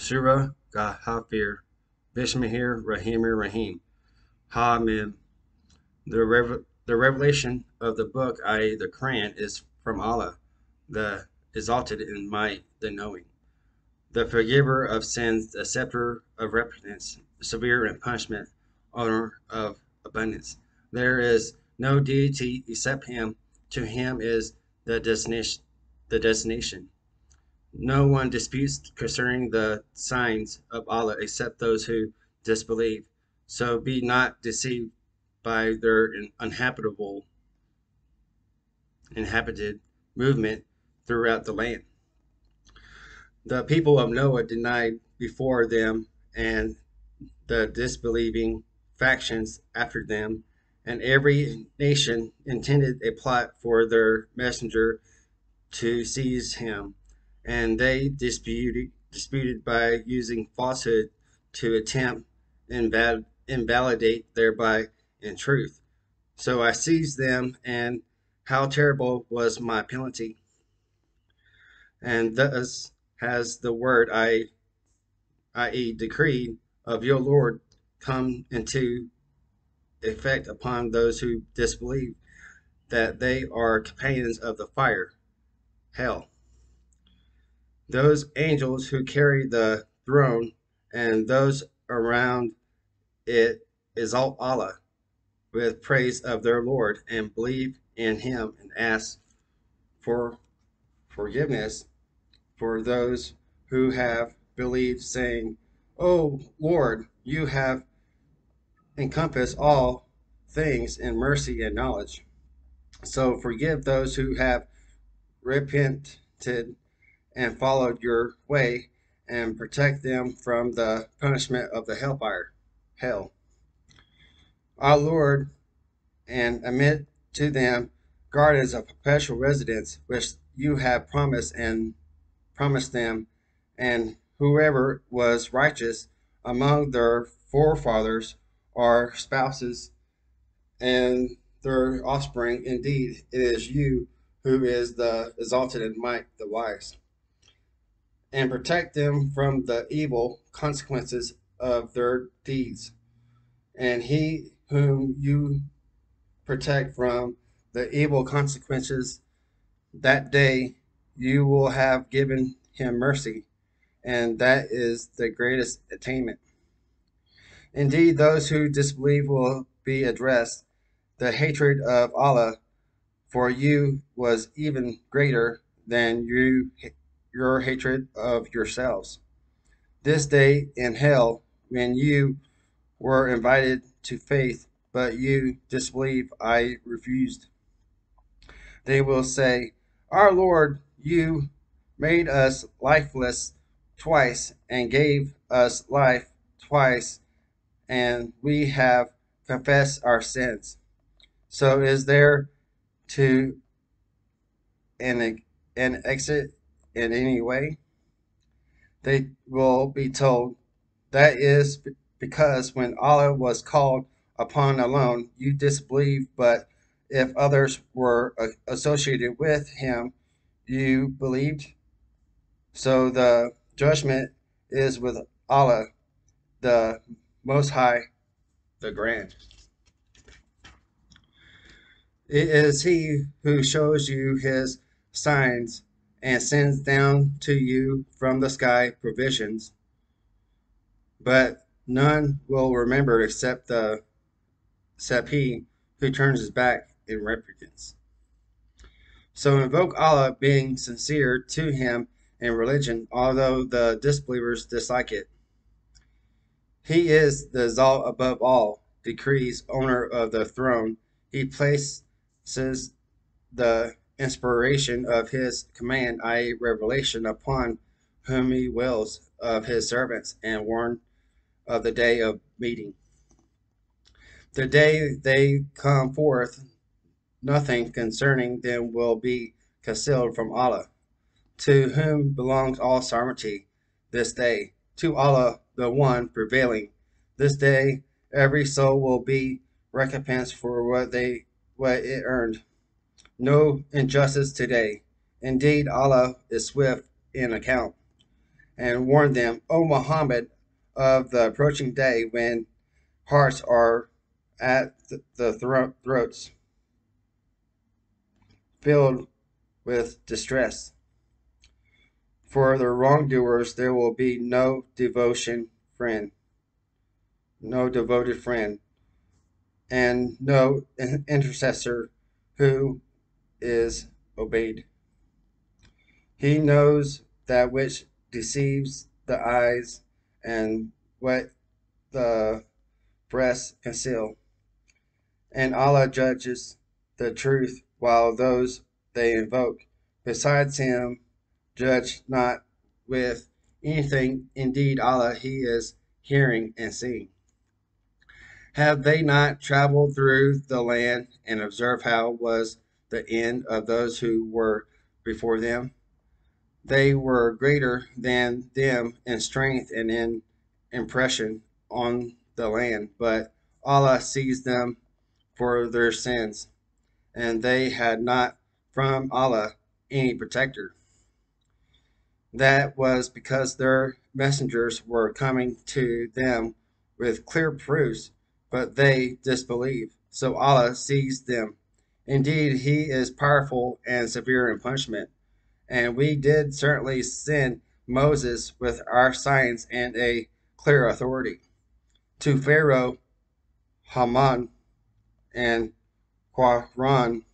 Surah Ghafir, Bismillahir Rahimir Rahim. Ha Mim. The, rev- the revelation of the book, i.e., the Quran, is from Allah, the exalted in might, the knowing, the forgiver of sins, the scepter of repentance, severe in punishment, owner of abundance. There is no deity except Him. To Him is the destination. The destination. No one disputes concerning the signs of Allah except those who disbelieve. So be not deceived by their unhabitable inhabited movement throughout the land. The people of Noah denied before them, and the disbelieving factions after them, and every nation intended a plot for their messenger to seize him, and they disputed disputed by using falsehood to attempt inval- invalidate thereby in truth. So I seized them, and how terrible was my penalty. And thus has the word I, i.e., decreed of your Lord, come into effect upon those who disbelieve, that they are companions of the fire, hell. Those angels who carry the throne and those around it exalt Allah with praise of their Lord and believe in Him and ask for forgiveness for those who have believed, saying, O Lord, you have encompassed all things in mercy and knowledge. So forgive those who have repented and followed your way and protect them from the punishment of the hellfire, hell. Our Lord, and admit to them gardens of perpetual residence which you have promised and promised them, and whoever was righteous among their forefathers are spouses and their offspring. Indeed, it is you who is the exalted in might, the wise. And protect them from the evil consequences of their deeds. And he whom you protect from the evil consequences that day you will have given him mercy, and that is the greatest attainment. Indeed, those who disbelieve will be addressed. The hatred of Allah for you was even greater than you your hatred of yourselves. This day in hell, when you were invited to faith, but you disbelieve, I refused. They will say, Our Lord, you made us lifeless twice and gave us life twice, and we have confessed our sins. So is there to an, an exit in any way? They will be told, That is because when Allah was called upon alone, you disbelieved, but if others were associated with him, you believed. So the judgment is with Allah, the Most High, the Grand. It is He who shows you His signs and sends down to you from the sky provisions, but none will remember except the except he who turns his back in repentance. So invoke Allah being sincere to him in religion, although the disbelievers dislike it. He is the Zal above all, decrees owner of the throne. He places the inspiration of his command, i.e., revelation, upon whom he wills of his servants, and warn of the day of meeting. The day they come forth, nothing concerning them will be concealed from Allah, to whom belongs all sovereignty this day, to Allah the one prevailing. This day every soul will be recompensed for what they what it earned. No injustice today. Indeed, Allah is swift in account. and warn them, O Muhammad, of the approaching day when hearts are at the thro- throats, filled with distress. For the wrongdoers there will be no devotion friend, no devoted friend, and no intercessor who is obeyed. He knows that which deceives the eyes and what the breasts conceal. And Allah judges the truth while those they invoke besides him judge not with anything. Indeed, Allah, He is hearing and seeing. Have they not traveled through the land and observed how was the end of those who were before them? They were greater than them in strength and in impression on the land, but Allah sees them for their sins, and they had not from Allah any protector. That was because their messengers were coming to them with clear proofs, but they disbelieved. So Allah seized them. Indeed, He is powerful and severe in punishment. And we did certainly send Moses with our signs and a clear authority to Pharaoh, Haman, and Qarun.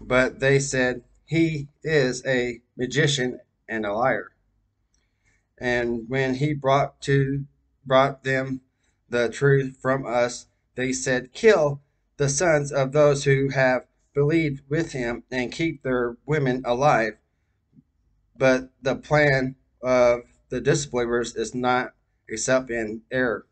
But they said, He is a magician and a liar. And when he brought to brought them the truth from us, they said, Kill the sons of those who have believed with him and keep their women alive. But the plan of the disbelievers is not except in error.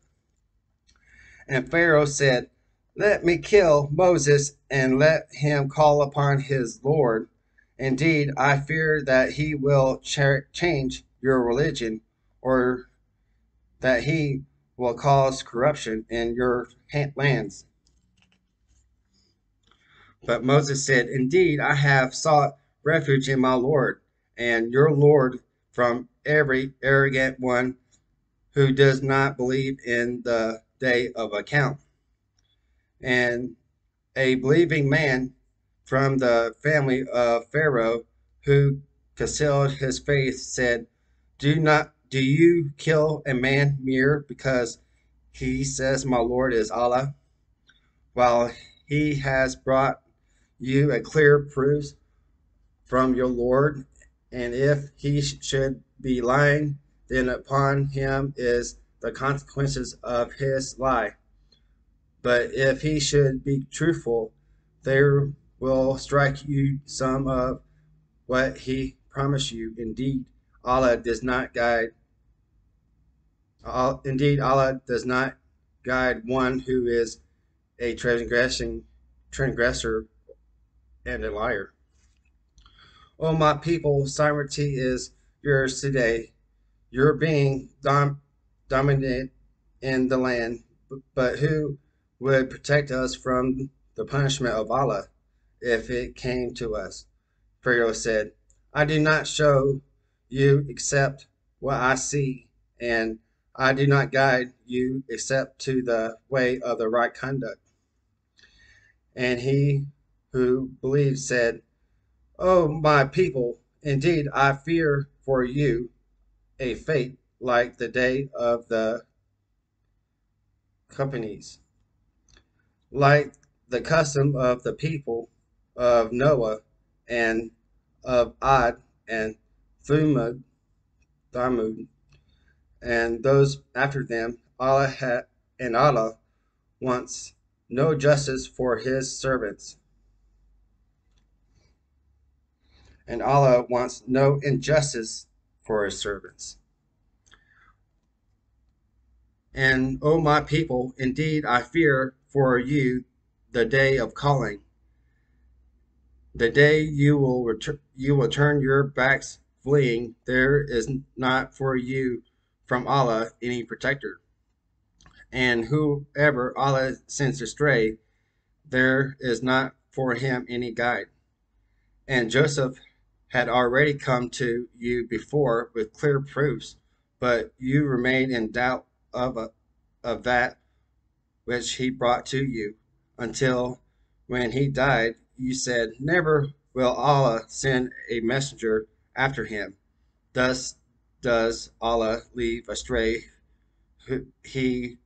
And Pharaoh said, Let me kill Moses and let him call upon his Lord. Indeed, I fear that he will ch- change your religion or that he will cause corruption in your lands. But Moses said, Indeed, I have sought refuge in my Lord and your Lord from every arrogant one who does not believe in the day of account. And a believing man from the family of Pharaoh who concealed his faith said, Do not do you kill a man mere because he says my Lord is Allah, while he has brought you a clear proof from your Lord, and if he should be lying, then upon him is the consequences of his lie. But if he should be truthful, there will strike you some of what he promised you. Indeed, Allah does not guide. Indeed, Allah does not guide one who is a transgressing transgressor and a liar. O my people, sovereignty is yours today. Your being dom- dominant in the land, but who would protect us from the punishment of Allah if it came to us. Pharaoh said, I do not show you except what I see, and I do not guide you except to the way of the right conduct. And he who believed said, O my people, indeed I fear for you a fate like the day of the companies like the custom of the people of Noah and of Ad and Thumud, Thamud, and those after them, Allah had, and Allah wants no justice for his servants. And Allah wants no injustice for his servants. And, O my people, indeed I fear for you the day of calling, the day you will return, you will turn your backs fleeing. There is not for you from Allah any protector, and whoever Allah sends astray, there is not for him any guide. And Joseph had already come to you before with clear proofs, but you remained in doubt of, a, of that which he brought to you, until when he died, you said, Never will Allah send a messenger after him. Thus does Allah leave astray he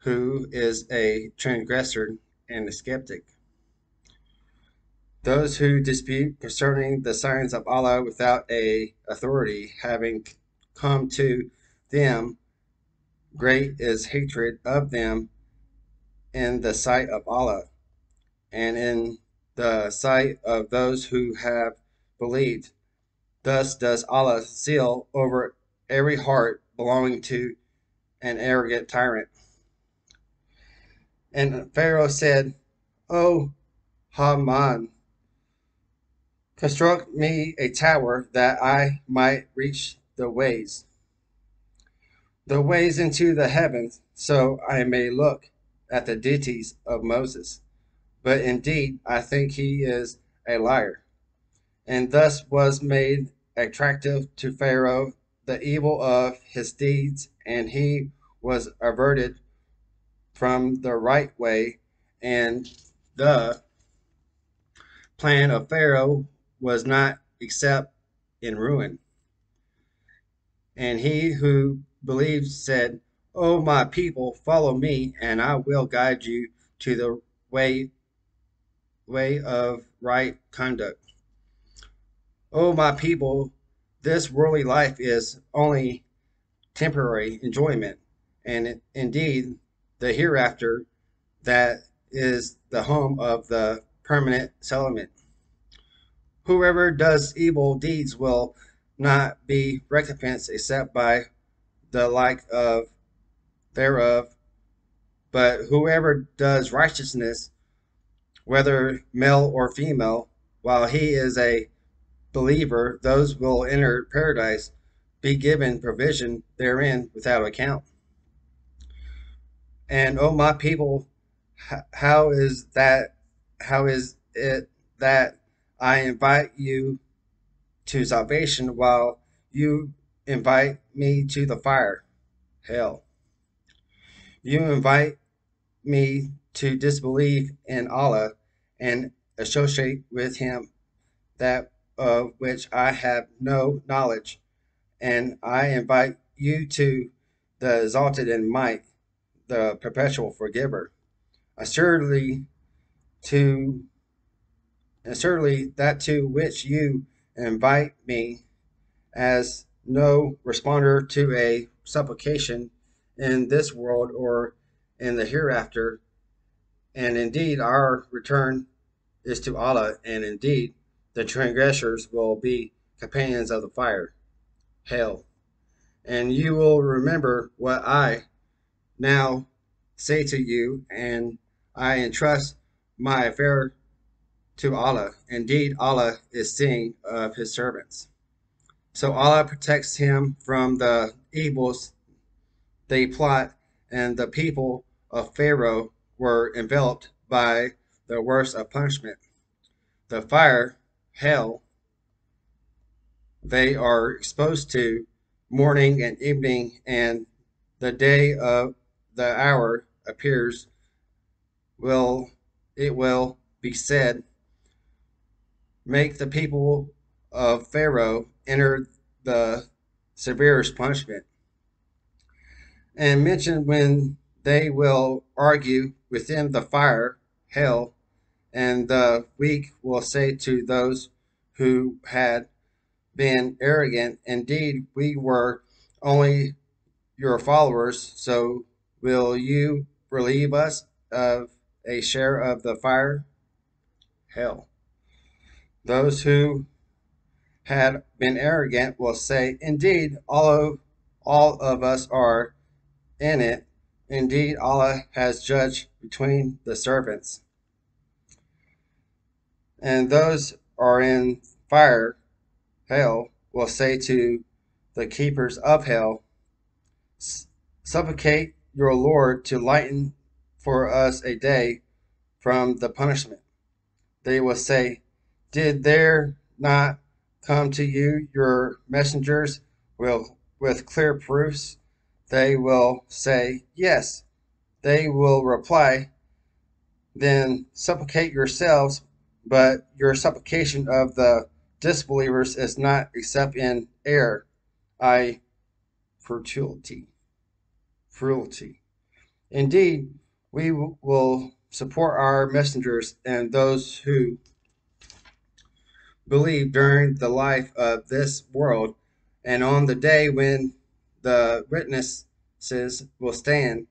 who is a transgressor and a skeptic. Those who dispute concerning the signs of Allah without a authority having come to them, great is hatred of them in the sight of Allah and in the sight of those who have believed. Thus does Allah seal over every heart belonging to an arrogant tyrant. And Pharaoh said, O Haman, construct me a tower that I might reach the ways, the ways into the heavens, so I may look at the deities of Moses. But indeed, I think he is a liar. And thus was made attractive to Pharaoh the evil of his deeds, and he was averted from the right way, and the plan of Pharaoh was not except in ruin. And he who believed said, O my people, follow me, and I will guide you to the way way of right conduct. O my people, this worldly life is only temporary enjoyment, and indeed the hereafter that is the home of the permanent settlement. Whoever does evil deeds will not be recompensed except by the like of thereof. But whoever does righteousness, whether male or female, while he is a believer, those will enter paradise, be given provision therein without account. And oh my people, how is that? How is it that I invite you to salvation while you invite me to the fire, hell? You invite me to disbelieve in Allah and associate with Him that of which I have no knowledge, and I invite you to the exalted in might the perpetual forgiver. Assuredly, to assuredly that to which you invite me as no responder to a supplication in this world or in the hereafter. And indeed, our return is to Allah, and indeed, the transgressors will be companions of the fire, hell. And you will remember what I, now say to you, and I entrust my affair to Allah. Indeed, Allah is seeing of his servants. So Allah protects him from the evils they plot, and the people of Pharaoh were enveloped by the worst of punishment. The fire, hell, they are exposed to morning and evening, and the day of the hour appears, will it will be said, make the people of Pharaoh enter the severest punishment. And mention when they will argue within the fire, hell, and the weak will say to those who had been arrogant, Indeed, we were only your followers, so will you relieve us of a share of the fire? Hell. Those who had been arrogant will say, Indeed, all of, all of us are in it. Indeed, Allah has judged between the servants. And those are in fire, hell, will say to the keepers of hell, Supplicate your Lord to lighten for us a day from the punishment. They will say, Did there not come to you, your messengers will with clear proofs, they will say, Yes. They will reply, Then supplicate yourselves, but your supplication of the disbelievers is not except in error, i fertility. Cruelty. Indeed, we will support our messengers and those who believe during the life of this world and on the day when the witnesses will stand,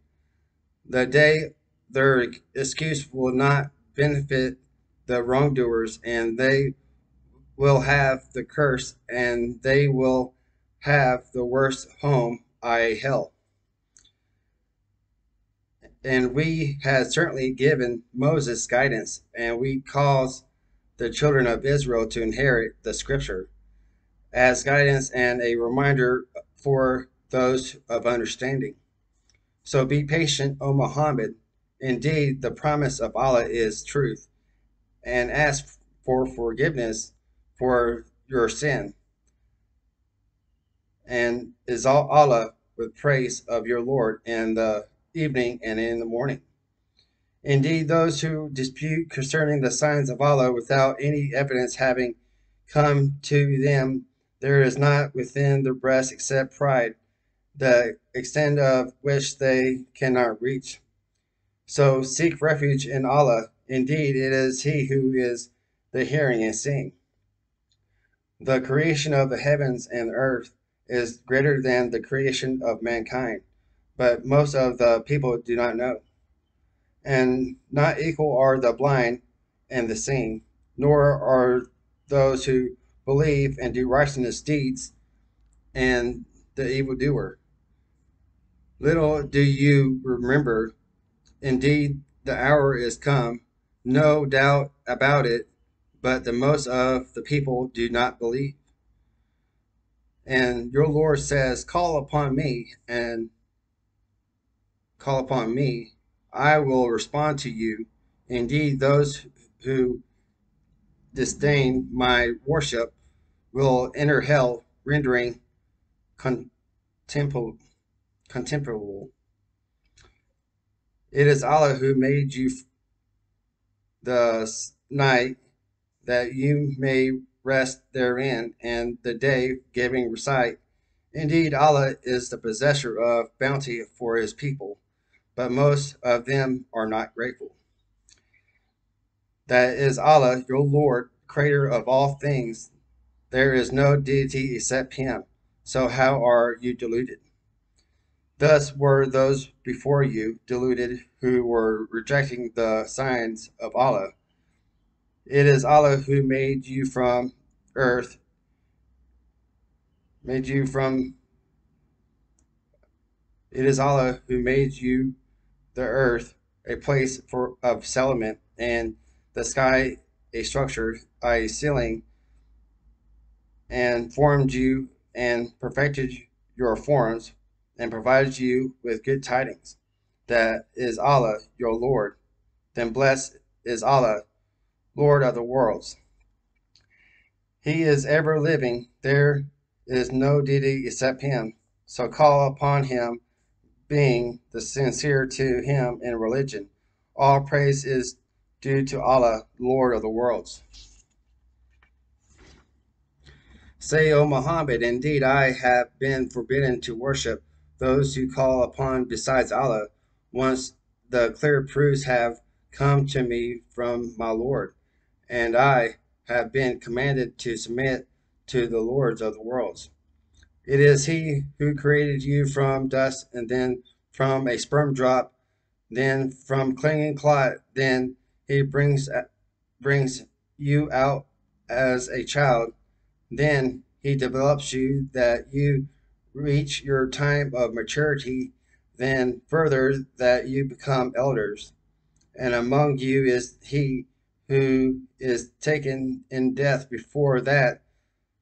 the day their excuse will not benefit the wrongdoers, and they will have the curse, and they will have the worst home, I hell. And we had certainly given Moses guidance, and we caused the children of Israel to inherit the scripture as guidance and a reminder for those of understanding. So be patient, O Muhammad. Indeed, the promise of Allah is truth, and ask for forgiveness for your sin. And is all Allah with praise of your Lord in the evening and in the morning. Indeed, those who dispute concerning the signs of Allah without any evidence having come to them there is not within their breast except pride, the extent of which they cannot reach. So seek refuge in Allah. Indeed, it is He who is the hearing and seeing. The creation of the heavens and earth is greater than the creation of mankind, but most of the people do not know. And not equal are the blind and the seeing, nor are those who believe and do righteousness deeds and the evildoer. Little do you remember, indeed, the hour is come, no doubt about it, but the most of the people do not believe. And your Lord says, Call upon me, and call upon me, I will respond to you. Indeed, those who disdain my worship will enter hell, rendering contemptible. It is Allah who made you the night that you may rest therein, and the day giving recite. Indeed, Allah is the possessor of bounty for his people, but most of them are not grateful. That is Allah, your Lord, creator of all things, there is no deity except him. So how are you deluded? Thus were those before you deluded who were rejecting the signs of Allah. It is Allah who made you from earth, made you from, it is Allah who made you the earth a place for of settlement and the sky a structure, a ceiling and formed you and perfected your forms and provided you with good tidings. That is Allah, your Lord. Then blessed is Allah, Lord of the worlds. He is ever living. There is no deity except him. So call upon him, being the sincere to him in religion. All praise is due to Allah, Lord of the worlds. Say, O Muhammad, indeed I have been forbidden to worship those who call upon besides Allah, once the clear proofs have come to me from my Lord, and I have been commanded to submit to the lords of the worlds. It is he who created you from dust, and then from a sperm drop, then from clinging clot, then he brings uh, brings you out as a child then he develops you that you reach your time of maturity, then further that you become elders. And among you is he who is taken in death before that,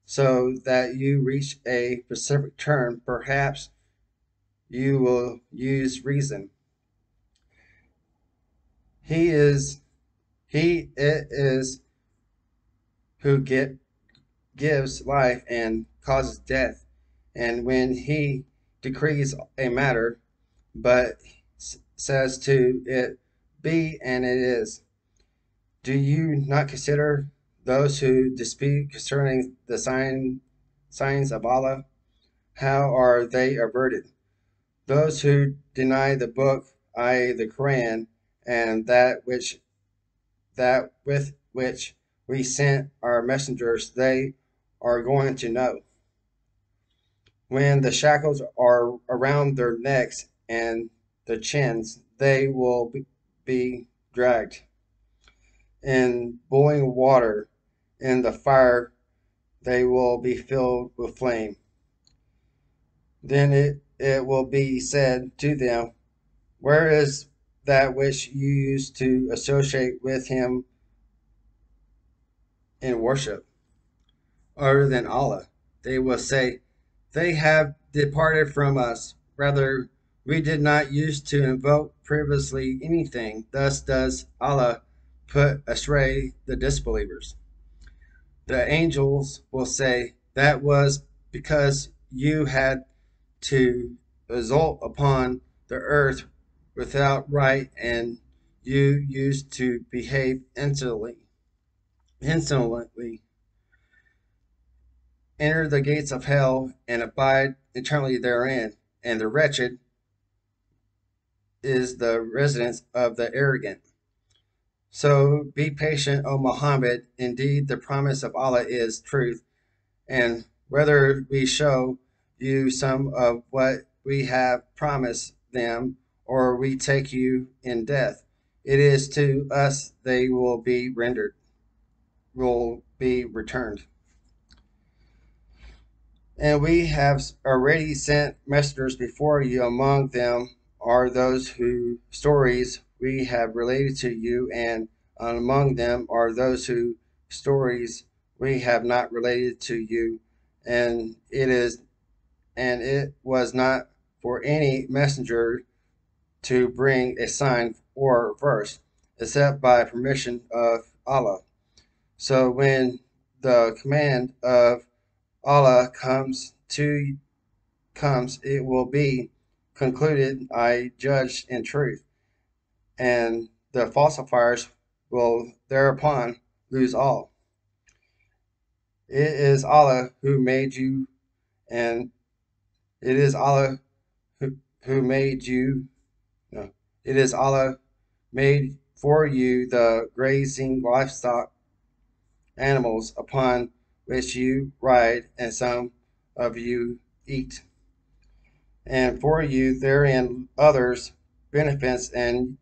so that you reach a specific term. Perhaps you will use reason. He is he it is who get gives life and causes death, and when he decrees a matter, but says to it, Be, and it is. Do you not consider those who dispute concerning the sign, signs of Allah? How are they averted? Those who deny the book, i.e., the Quran, and that which that with which we sent our messengers, they are going to know. When the shackles are around their necks and the chins, they will be dragged. In boiling water, in the fire, they will be filled with flame. Then it, it will be said to them, Where is that which you used to associate with him in worship, other than Allah? They will say, They have departed from us. Rather, we did not use to invoke previously anything. Thus does Allah put astray the disbelievers. The angels will say, That was because you had to exult upon the earth without right and you used to behave insolently. Insolently. Enter the gates of hell and abide eternally therein, and the wretched is the residence of the arrogant. So be patient, O Muhammad. Indeed, the promise of Allah is truth. And whether we show you some of what we have promised them, or we take you in death, it is to us they will be rendered, will be returned. And we have already sent messengers before you. Among them are those whose stories we have related to you, and among them are those who stories we have not related to you, and it is and it was not for any messenger to bring a sign or verse, except by permission of Allah. So when the command of Allah comes to comes, it will be concluded, I judge in truth and the falsifiers will thereupon lose all. It is Allah who made you, and it is Allah who, who made you. No, it is Allah made for you the grazing livestock animals upon which you ride, and some of you eat. And for you therein others benefits and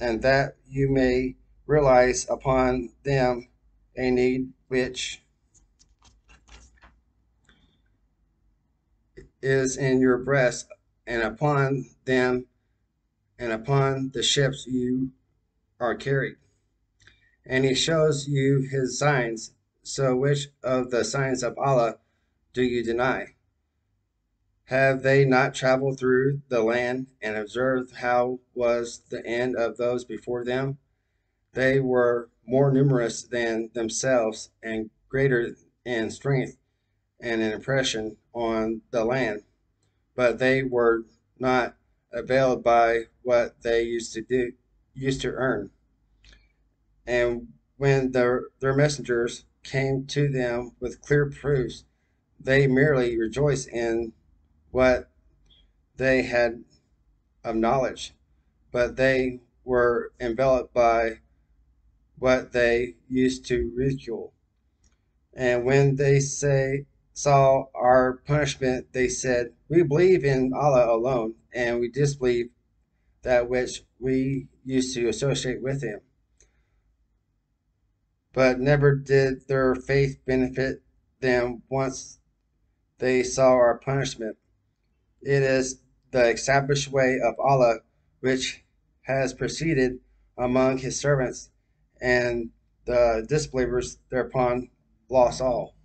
and that you may realize upon them a need which is in your breast, and upon them and upon the ships you are carried. And he shows you his signs. So, which of the signs of Allah do you deny? Have they not traveled through the land and observed how was the end of those before them? They were more numerous than themselves and greater in strength and in impression on the land, but they were not availed by what they used to do used to earn. And when their their messengers came to them with clear proofs, they merely rejoiced in what they had of knowledge, but they were enveloped by what they used to ridicule. And when they say saw our punishment, they said, We believe in Allah alone, and we disbelieve that which we used to associate with him. But never did their faith benefit them once they saw our punishment. It is the established way of Allah which has proceeded among his servants, and the disbelievers thereupon lost all.